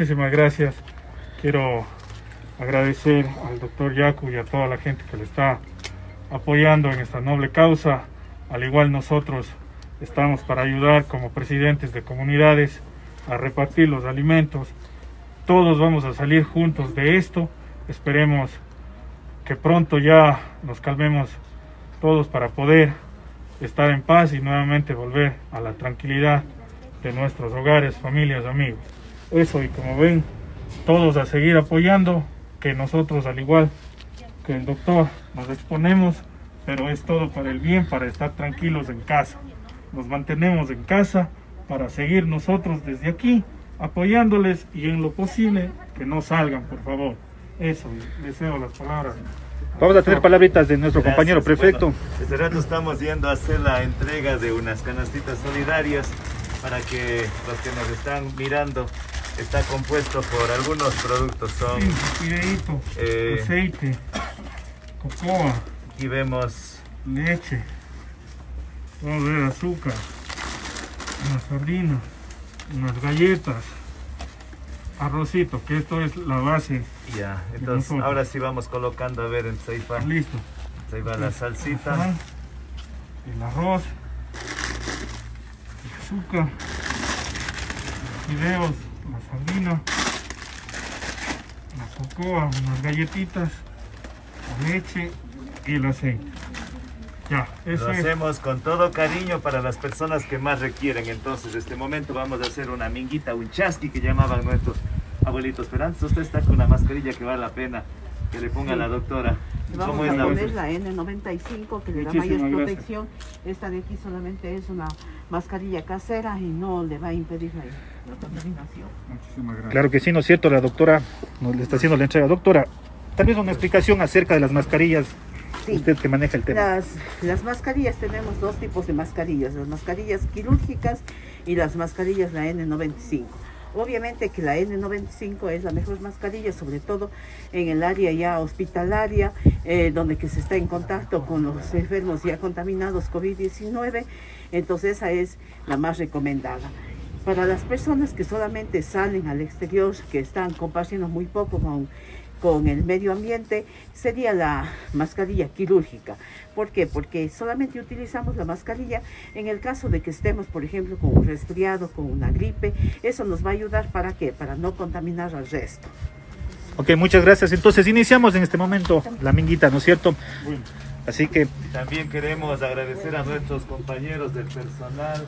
Muchísimas gracias. Quiero agradecer al doctor Yacu y a toda la gente que le está apoyando en esta noble causa. Al igual nosotros estamos para ayudar como presidentes de comunidades a repartir los alimentos. Todos vamos a salir juntos de esto. Esperemos que pronto ya nos calmemos todos para poder estar en paz y nuevamente volver a la tranquilidad de nuestros hogares, familias, amigos. Eso y como ven, todos a seguir apoyando, que nosotros al igual que el doctor nos exponemos, pero es todo para el bien, para estar tranquilos en casa. Nos mantenemos en casa para seguir nosotros desde aquí apoyándoles y en lo posible que no salgan, por favor. Eso, deseo las palabras. Vamos a tener palabritas de nuestro compañero prefecto. este rato estamos yendo a hacer la entrega de unas canastitas solidarias para que los que nos están mirando está compuesto por algunos productos. Son fideíto, eh, aceite, cocoa, aquí vemos leche, vamos a ver azúcar, una sardina, unas galletas, arrocito, que esto es la base. ya. Entonces ahora sí vamos colocando a ver en Seifa. Listo. Ahí va la salsita. Ajá. El arroz, el azúcar, los fideos, la sardina, la cocoa, unas galletitas, la leche y el aceite. Ya, eso Lo es. hacemos con todo cariño para las personas que más requieren. Entonces, en este momento vamos a hacer una minguita, un chasqui que llamaban nuestros abuelitos. Pero antes usted está con una mascarilla que vale la pena que le ponga la doctora. Vamos ¿Cómo a es la poner la N95 que le da mayor gracias. protección. Esta de aquí solamente es una mascarilla casera y no le va a impedir la. Muchísimas gracias. Claro que sí, ¿no es cierto? La doctora nos le está haciendo la entrega. Doctora, tal vez una explicación acerca de las mascarillas. Sí. Usted que maneja el tema. Las, las mascarillas tenemos dos tipos de mascarillas, las mascarillas quirúrgicas y las mascarillas la N95. Obviamente que la N95 es la mejor mascarilla, sobre todo en el área ya hospitalaria, eh, donde que se está en contacto con los enfermos ya contaminados COVID-19, entonces esa es la más recomendada. Para las personas que solamente salen al exterior, que están compartiendo muy poco con, con el medio ambiente, sería la mascarilla quirúrgica. ¿Por qué? Porque solamente utilizamos la mascarilla en el caso de que estemos, por ejemplo, con un resfriado, con una gripe. Eso nos va a ayudar para qué? Para no contaminar al resto. Ok, muchas gracias. Entonces iniciamos en este momento la minguita, ¿no es cierto? Así que También queremos agradecer a nuestros compañeros del personal,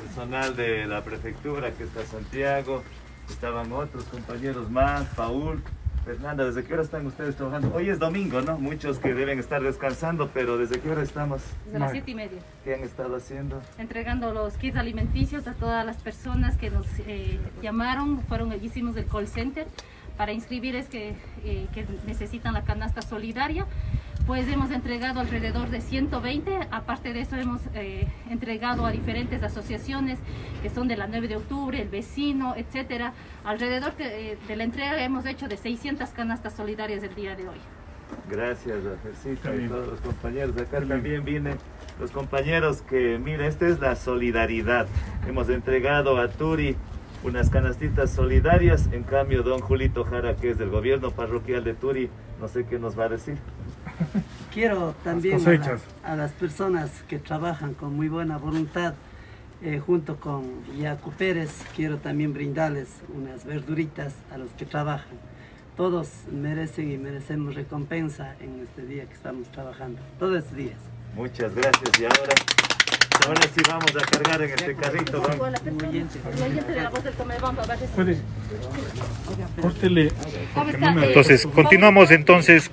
personal de la prefectura que está Santiago, estaban otros compañeros más, Paul, Fernanda, ¿desde qué hora están ustedes trabajando? Hoy es domingo, ¿no? Muchos que deben estar descansando, pero ¿desde qué hora estamos? Desde las siete y media, ¿Qué han estado haciendo? entregando los kits alimenticios a todas las personas que nos eh, llamaron, fueron hicimos del call center para inscribir que, eh, que necesitan la canasta solidaria. Pues hemos entregado alrededor de 120, aparte de eso hemos eh, entregado a diferentes asociaciones que son de la 9 de octubre, el vecino, etcétera. Alrededor que, eh, de la entrega hemos hecho de 600 canastas solidarias el día de hoy. Gracias a Fercita Está y todos los compañeros. Acá bien. también vienen los compañeros que, mira, esta es la solidaridad. Hemos entregado a Turi unas canastitas solidarias. En cambio, don Julito Jara, que es del gobierno parroquial de Turi, no sé qué nos va a decir. Quiero también Las a, la- cosechas. a las personas que trabajan con muy buena voluntad, eh, junto con Yacu Pérez, quiero también brindarles unas verduritas a los que trabajan. Todos merecen y merecemos recompensa en este día que estamos trabajando, todos estos días. Muchas gracias. Y ahora, ahora sí vamos a cargar en este carrito. don. Puede. Córtele. entonces continuamos entonces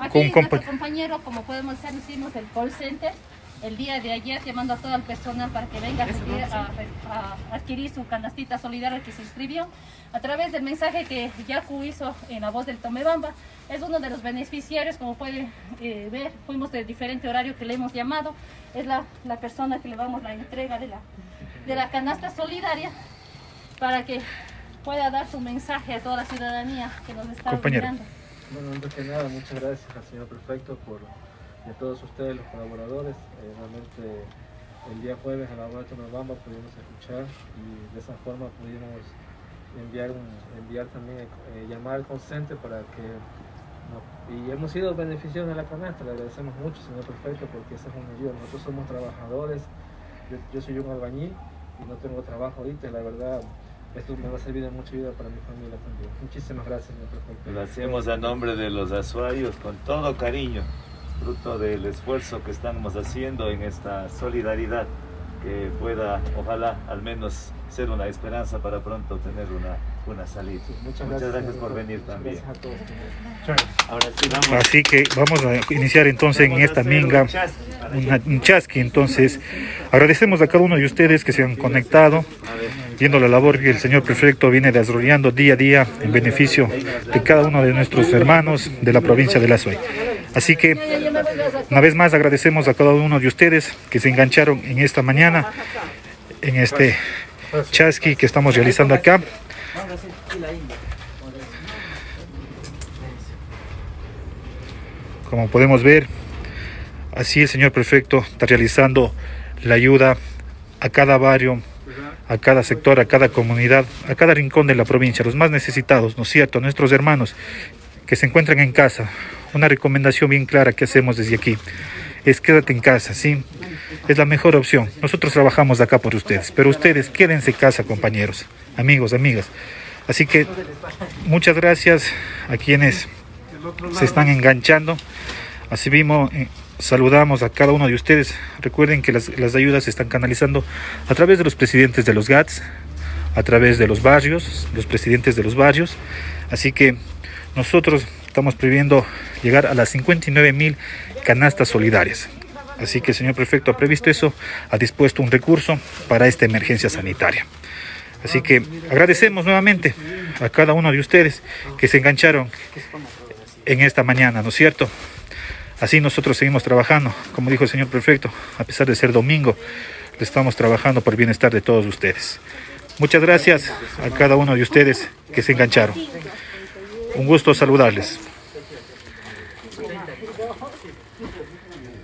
Aquí Con nuestro compa- compañero, como podemos ver, hicimos el call center el día de ayer llamando a todo el personal para que venga a, adquirir- a- a adquirir su canastita solidaria que se inscribió a través del mensaje que Yacu hizo en la voz del Tomebamba. Es uno de los beneficiarios, como pueden eh, ver, fuimos de diferente horario que le hemos llamado. Es la, la persona que le damos la entrega de la, de la canasta solidaria para que pueda dar su mensaje a toda la ciudadanía que nos está Compañero. mirando. Bueno, antes que nada, muchas gracias al señor prefecto por, y a todos ustedes, los colaboradores. Eh, realmente el día jueves en la Laboratorio Nobamba pudimos escuchar y de esa forma pudimos enviar, un- enviar también, eh, llamar al call center para que y hemos sido beneficiados de la canasta, le agradecemos mucho, señor prefecto, porque esa es una ayuda. Nosotros somos trabajadores, yo, yo soy un albañil y no tengo trabajo ahorita, la verdad, esto me va a servir de mucha ayuda para mi familia también. Muchísimas gracias, señor. Lo hacemos a nombre de los azuayos con todo cariño, fruto del esfuerzo que estamos haciendo en esta solidaridad que pueda, ojalá, al menos ser una esperanza para pronto tener una, una salida. Muchas, Muchas gracias por venir también. Gracias a todos. señor. Chévere. Ahora sí, vamos. Así que vamos a iniciar entonces en vamos esta minga un chasqui una- un chasqui. Entonces, agradecemos a cada uno de ustedes que se han conectado, A ver, la labor que el señor prefecto viene desarrollando día a día en beneficio de cada uno de nuestros hermanos de la provincia de La Suay. Así que, una vez más, agradecemos a cada uno de ustedes que se engancharon en esta mañana, en este chasqui que estamos realizando acá. Como podemos ver, así el señor prefecto está realizando la ayuda a cada barrio, a cada sector, a cada comunidad, a cada rincón de la provincia, los más necesitados, ¿no es cierto? Nuestros hermanos que se encuentran en casa. Una recomendación bien clara que hacemos desde aquí es quédate en casa, ¿sí? Es la mejor opción. Nosotros trabajamos acá por ustedes, pero ustedes quédense en casa, compañeros, amigos, amigas. Así que muchas gracias a quienes se están enganchando. Así mismo, eh, saludamos a cada uno de ustedes. Recuerden que las, las ayudas se están canalizando a través de los presidentes de los GATS, a través de los barrios, los presidentes de los barrios. Así que nosotros estamos previendo llegar a las 59 mil canastas solidarias. Así que el señor prefecto ha previsto eso, ha dispuesto un recurso para esta emergencia sanitaria. Así que agradecemos nuevamente a cada uno de ustedes que se engancharon en esta mañana, ¿no es cierto? Así nosotros seguimos trabajando, como dijo el señor prefecto, a pesar de ser domingo, estamos trabajando por el bienestar de todos ustedes. Muchas gracias a cada uno de ustedes que se engancharon. Un gusto saludarles.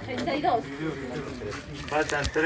32. faltan tres.